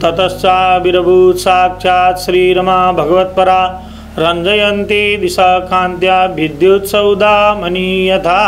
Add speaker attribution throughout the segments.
Speaker 1: ततश्चाविरभूत् साक्षात् श्रीरमा भगवत्परा। रञ्जयन्ती दिशा कान्त्या यथा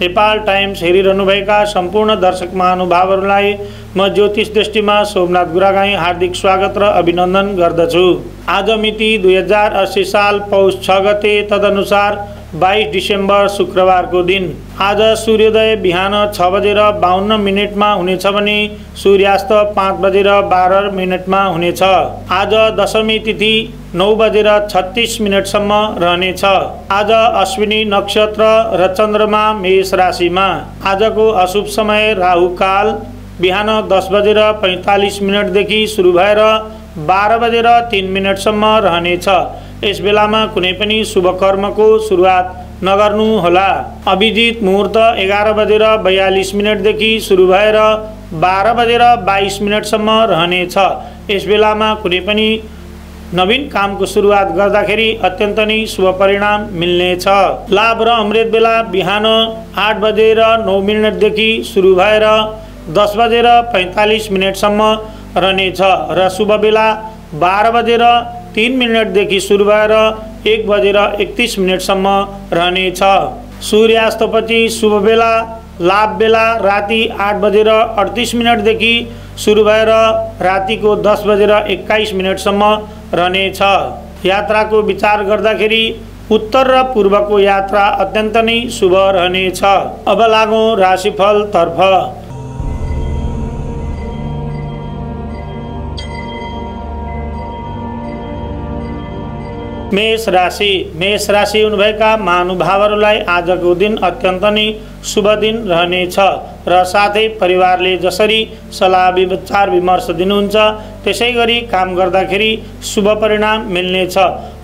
Speaker 1: नेपाल टाइम्स हेरिरहनुभएका सम्पूर्ण दर्शक महानुभावहरूलाई म ज्योतिष दृष्टिमा सोमनाथ गुरागाई हार्दिक स्वागत र अभिनन्दन गर्दछु। आज मिति दुई हजार अस्सी साल पौष छ गते तदनुसार बाइस डिसेम्बर शुक्रबारको दिन आज सूर्योदय बिहान छ बजेर बाहन्न मिनटमा हुनेछ भने सूर्यास्त पाँच बजेर बाह्र मिनटमा हुनेछ। आज दशमी तिथि नौ बजेर छत्तिस मिनटसम्म रहनेछ। आज अश्विनी नक्षत्र र चन्द्रमा मेष राशिमा। आजको अशुभ समय राहुकाल बिहान दस बजेर पैँतालिस मिनटदेखि सुरु भएर बाह्र बजेर तिन मिनटसम्म रहनेछ। यस बेलामा कुनै पनि शुभ कर्मको सुरुवात नगर्नुहोला अभिजित मुहुर्त एघार बजेर बयालिस मिनटदेखि सुरु भएर बाह्र बजेर बाइस मिनटसम्म रहनेछ। यस बेलामा कुनै पनि नवीन कामको सुरुवात गर्दाखेरि अत्यन्त नै शुभ परिणाम मिल्नेछ। लाभ र अमृत बेला बिहान आठ बजेर नौ मिनटदेखि सुरु भएर दस बजेर पैँतालिस मिनटसम्म रहनेछ र शुभ बेला बाह्र बजेर तिन मिनटदेखि सुरु भएर एक बजेर एकतिस मिनटसम्म रहनेछ। सूर्यास्तपछि शुभ बेला लाभ बेला राति आठ बजेर अडतिस मिनटदेखि सुरु भएर रातिको दस बजेर एक्काइस मिनटसम्म रहनेछ। यात्राको विचार गर्दाखेरि उत्तर र पूर्वको यात्रा अत्यन्त नै शुभ रहनेछ। अब लागौँ राशिफलतर्फ। मेष राशि मेष राशि हुनुभएका महानुभावहरूलाई आजको दिन अत्यन्त नै शुभ दिन रहनेछ र साथै परिवारले जसरी सल्लाह विचार विमर्श दिनुहुन्छ त्यसै गरी काम गर्दाखेरि शुभ परिणाम मिल्नेछ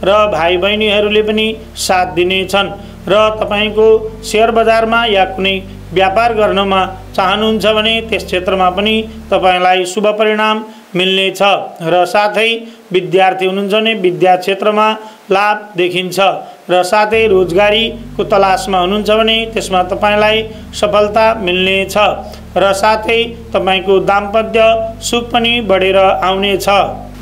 Speaker 1: र भाइ बहिनीहरूले पनि साथ दिनेछन् र तपाईँको सेयर बजारमा या कुनै व्यापार गर्नमा चाहनुहुन्छ भने त्यस क्षेत्रमा पनि तपाईँलाई शुभ परिणाम मिल्नेछ र साथै विद्यार्थी हुनुहुन्छ भने विद्या क्षेत्रमा लाभ देखिन्छ र साथै रोजगारीको तलासमा हुनुहुन्छ भने त्यसमा तपाईँलाई सफलता मिल्नेछ र साथै तपाईँको दाम्पत्य सुख पनि बढेर आउनेछ।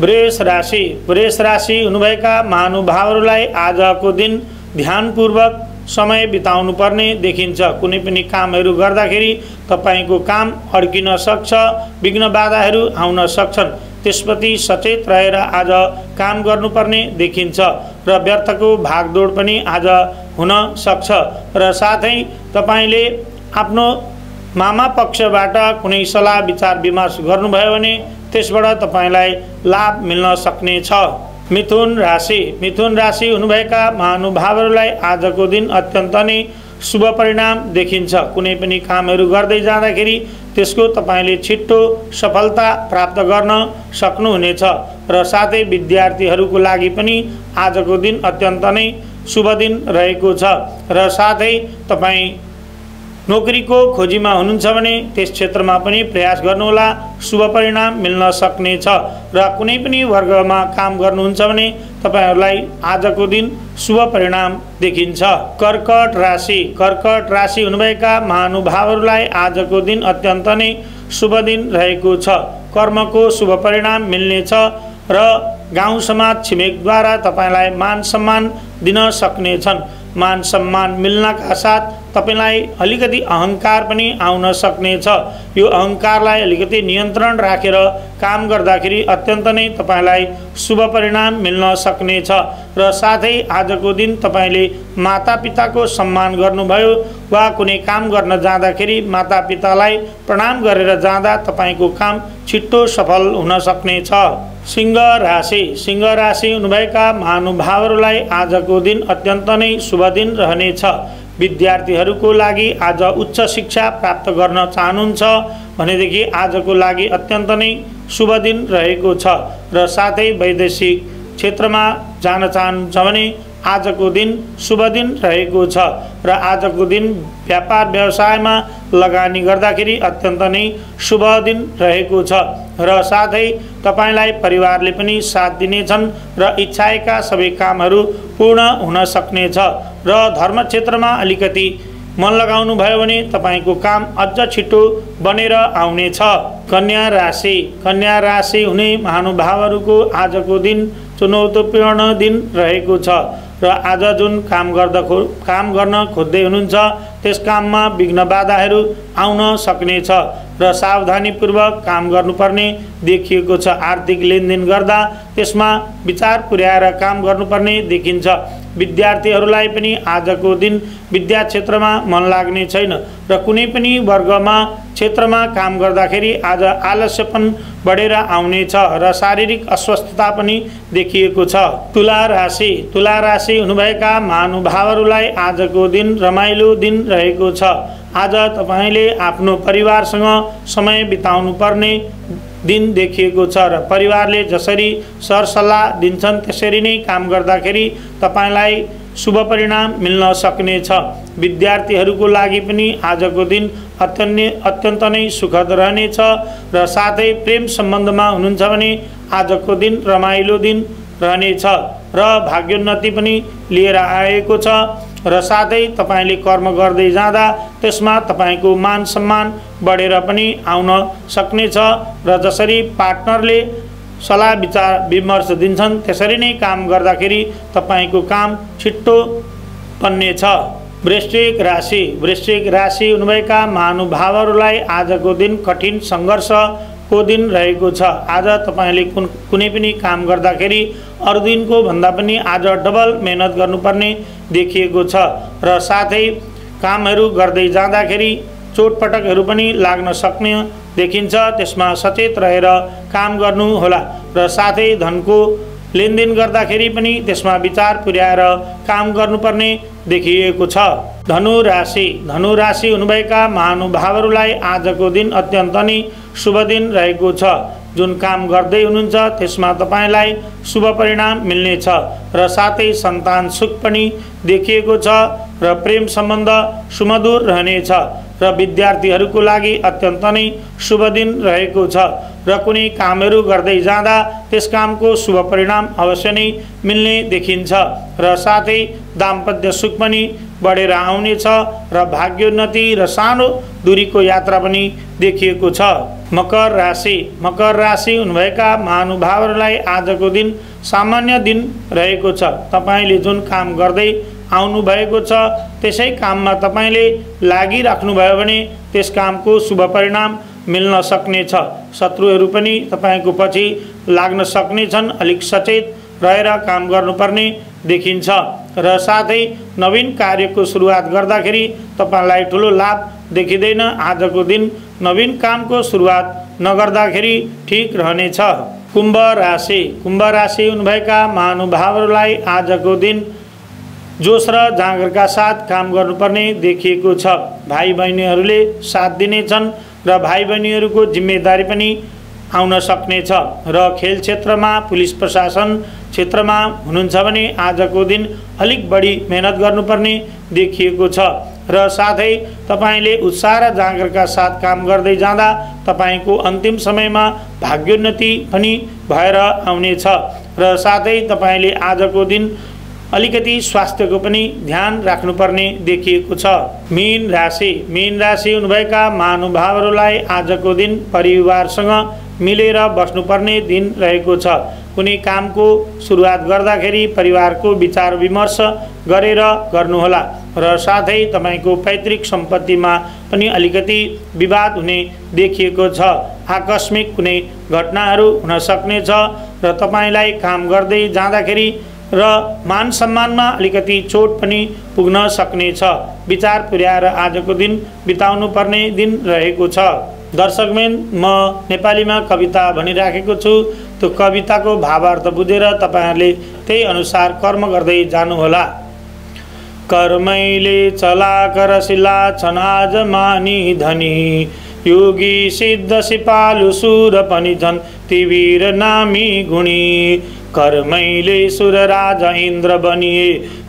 Speaker 1: वृष राशि वृष राशि हुनुभएका महानुभावहरूलाई आजको दिन ध्यानपूर्वक समय बिताउनु पर्ने देखिन्छ। कुनै पनि कामहरू गर्दाखेरि तपाईँको काम अड्किन सक्छ विघ्न बाधाहरू आउन सक्छन्। त्यसप्रति सचेत रहेर आज काम गर्नुपर्ने देखिन्छ। र व्यर्थको भागदौड पनि आज हुन सक्छ र साथै तपाईँले आफ्नो मामा पक्षबाट कुनै सल्लाह विचार विमर्श गर्नुभयो भने त्यसबाट तपाईँलाई लाभ मिल्न सक्नेछ मिथुन राशि। मिथुन राशि हुनुभएका महानुभावहरूलाई आजको दिन अत्यन्त नै शुभ परिणाम देखिन्छ। कुनै पनि कामहरू गर्दै जाँदाखेरि त्यसको तपाईँले छिट्टो सफलता प्राप्त गर्न सक्नुहुनेछ र साथै विद्यार्थीहरूको लागि पनि आजको दिन अत्यन्त नै शुभ दिन रहेको छ र साथै तपाईँ नोकरीको खोजीमा हुनुहुन्छ भने त्यस क्षेत्रमा पनि प्रयास गर्नुहोला। शुभ परिणाम मिल्न सक्नेछ र कुनै पनि वर्गमा काम गर्नुहुन्छ भने तपाईँहरूलाई आजको दिन शुभ परिणाम देखिन्छ। कर्कट राशि कर्कट राशि हुनुभएका महानुभावहरूलाई आजको दिन अत्यन्त नै शुभ दिन रहेको छ। कर्मको शुभ परिणाम मिल्नेछ र गाउँ समाज छिमेकद्वारा तपाईँलाई मान सम्मान दिन सक्नेछन्। मान सम्मान मिल्नका साथ तपाईँलाई अलिकति अहङ्कार पनि आउन सक्नेछ। यो अहङ्कारलाई अलिकति नियन्त्रण राखेर काम गर्दाखेरि अत्यन्त नै तपाईँलाई शुभ परिणाम मिल्न सक्नेछ र साथै आजको दिन तपाईँले मातापिताको सम्मान गर्नुभयो वा कुनै काम गर्न जाँदाखेरि मातापितालाई प्रणाम गरेर जाँदा तपाईँको काम छिट्टो सफल हुन सक्नेछ। सिंह राशि। सिंह राशि हुनुभएका महानुभावहरूलाई आजको दिन अत्यन्त नै शुभ दिन रहनेछ। विद्यार्थीहरूको लागि आज उच्च शिक्षा प्राप्त गर्न चाहनुहुन्छ भनेदेखि आजको लागि अत्यन्त नै शुभ दिन रहेको छ र साथै वैदेशिक क्षेत्रमा जान चाहनुहुन्छ भने आजको दिन शुभ दिन रहेको छ र आजको दिन व्यापार व्यवसायमा लगानी गर्दाखेरि अत्यन्त नै शुभ दिन रहेको छ। र साथै तपाईँलाई परिवारले पनि साथ दिनेछन् र इच्छाएका सबै कामहरू पूर्ण हुन सक्नेछ र धर्म क्षेत्रमा अलिकति मन लगाउनु भयो भने तपाईँको काम अझ छिटो बनेर आउनेछ कन्या राशि कन्या राशि हुने महानुभावहरूको आजको दिन चुनौतीपूर्ण दिन रहेको छ। र आज जुन काम गर्दा खो काम गर्न खोज्दै हुनुहुन्छ त्यस काममा विघ्न बाधाहरू आउन सक्नेछ र सावधानीपूर्वक काम गर्नुपर्ने देखिएको छ। आर्थिक लेनदेन गर्दा त्यसमा विचार पुर्याएर काम गर्नुपर्ने देखिन्छ। विद्यार्थीहरूलाई पनि आजको दिन विद्या क्षेत्रमा मन लाग्ने छैन र कुनै पनि वर्गमा क्षेत्रमा काम गर्दाखेरि आज आलस्यपन बढेर आउनेछ र शारीरिक अस्वस्थता पनि देखिएको छ। तुला राशि तुला राशि हुनुभएका महानुभावहरूलाई आजको दिन रमाइलो दिन रहेको छ। आज तपाईँले आफ्नो परिवारसँग समय बिताउनु पर्ने दिन देखिएको छ र परिवारले जसरी सरसल्लाह दिन्छन् त्यसरी नै काम गर्दाखेरि तपाईँलाई शुभ परिणाम मिल्न सक्नेछ। विद्यार्थीहरूको लागि पनि आजको दिन अत्यन्त अत्यन्त नै सुखद रहनेछ र साथै प्रेम सम्बन्धमा हुनुहुन्छ भने आजको दिन रमाइलो दिन रहनेछ र भाग्योन्नति पनि लिएर आएको छ। र साथै तपाईँले कर्म गर्दै जाँदा त्यसमा तपाईँको मान सम्मान बढेर पनि आउन सक्नेछ र जसरी पार्टनरले सल्लाह विचार विमर्श दिन्छन् त्यसरी नै काम गर्दाखेरि तपाईँको काम छिट्टो बन्नेछ वृश्चिक राशि। वृश्चिक राशि हुनुभएका महानुभावहरूलाई आजको दिन कठिन सङ्घर्षको दिन रहेको छ? आज तपाईँले कुन कुनै पनि काम गर्दाखेरि अरू दिनको भन्दा पनि आज डबल मेहनत गर्नुपर्ने देखिएको छ र साथै कामहरू गर्दै जाँदाखेरि चोटपटकहरू पनि लाग्न सक्ने देखिन्छ। त्यसमा सचेत रहेर काम गर्नुहोला र साथै धनको लेनदेन गर्दाखेरि पनि त्यसमा विचार पुर्याएर काम गर्नुपर्ने देखिएको छ। धनु राशि धनु राशि हुनुभएका महानुभावहरूलाई आजको दिन अत्यन्त नै शुभ दिन रहेको छ। जुन काम गर्दै हुनुहुन्छ त्यसमा तपाईँलाई शुभ परिणाम मिल्नेछ र साथै सन्तान सुख पनि देखिएको छ र प्रेम सम्बन्ध सुमधुर रहनेछ। र विद्यार्थीहरूको लागि अत्यन्त नै शुभ दिन रहेको छ र कुनै कामहरू गर्दै जाँदा त्यस कामको शुभ परिणाम अवश्य नै मिल्ने देखिन्छ र साथै दाम्पत्य सुख पनि बढेर आउनेछ र भाग्योन्नति र सानो दूरीको यात्रा पनि देखिएको छ। मकर राशि मकर राशि हुनुभएका महानुभावहरूलाई आजको दिन सामान्य दिन रहेको छ। तपाईँले जुन काम गर्दै आउनुभएको छ। त्यसै काममा तपाईँले लागिराख्नुभयो भने त्यस कामको शुभ परिणाम मिल्न सक्नेछ। शत्रुहरू पनि तपाईँको पछि लाग्न सक्नेछन्। अलिक सचेत रहेर काम गर्नुपर्ने देखिन्छ। र साथै नवीन कार्यको सुरुवात गर्दाखेरि तपाईँलाई ठुलो लाभ देखिँदैन। आजको दिन नवीन कामको सुरुवात नगर्दाखेरि ठिक रहनेछ। कुम्भ राशि। कुम्भ राशि हुनुभएका महानुभावहरूलाई आजको दिन जोस र जाँगरका साथ काम गर्नुपर्ने देखिएको छ। भाइ बहिनीहरूले साथ दिनेछन् र भाइ बहिनीहरूको जिम्मेदारी पनि आउन सक्नेछ र खेल क्षेत्रमा पुलिस प्रशासन क्षेत्रमा हुनुहुन्छ भने आजको दिन अलिक बढी मेहनत गर्नुपर्ने देखिएको छ र साथै तपाईँले उत्साह र जाँगरका साथ काम गर्दै जाँदा तपाईँको अन्तिम समयमा भाग्योन्नति पनि भएर आउनेछ र साथै तपाईँले आजको दिन अलिकति स्वास्थ्यको पनि ध्यान राख्नुपर्ने देखिएको छ। मिन राशि। मिन राशि हुनुभएका महानुभावहरूलाई आजको दिन परिवारसँग मिलेर बस्नुपर्ने दिन रहेको छ। कुनै कामको सुरुवात गर्दाखेरि परिवारको विचार विमर्श गरेर गर्नुहोला र साथै तपाईँको पैतृक सम्पत्तिमा पनि अलिकति विवाद हुने देखिएको छ। आकस्मिक कुनै घटनाहरू हुन सक्नेछ र तपाईँलाई काम गर्दै जाँदाखेरि र मान सम्मानमा अलिकति चोट पनि पुग्न सक्नेछ। विचार पुर्याएर आजको दिन बिताउनु पर्ने दिन रहेको छ। दर्शकमेन म नेपालीमा कविता भनिराखेको छु। त्यो कविताको भावार्थ बुझेर तपाईँहरूले त्यही अनुसार कर्म गर्दै जानुहोला। कर्मैले चला करशिला छन् आज मानी धनी। योगी सिद्ध सिपालु सुर पनि छन् तिवीर नामी गुणी। कर्मैले सुर राजा इन्द्र बनिए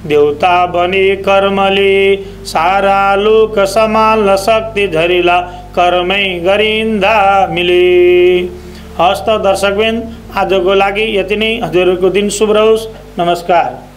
Speaker 1: देउता बने कर्मले। सारा लोक सम्हाल्न शक्ति झरिला कर्मै गरिन्दा मिले। हस्त दर्शकबिन आजको लागि यति नै। हजुरहरूको दिन शुभ रहोस्। नमस्कार।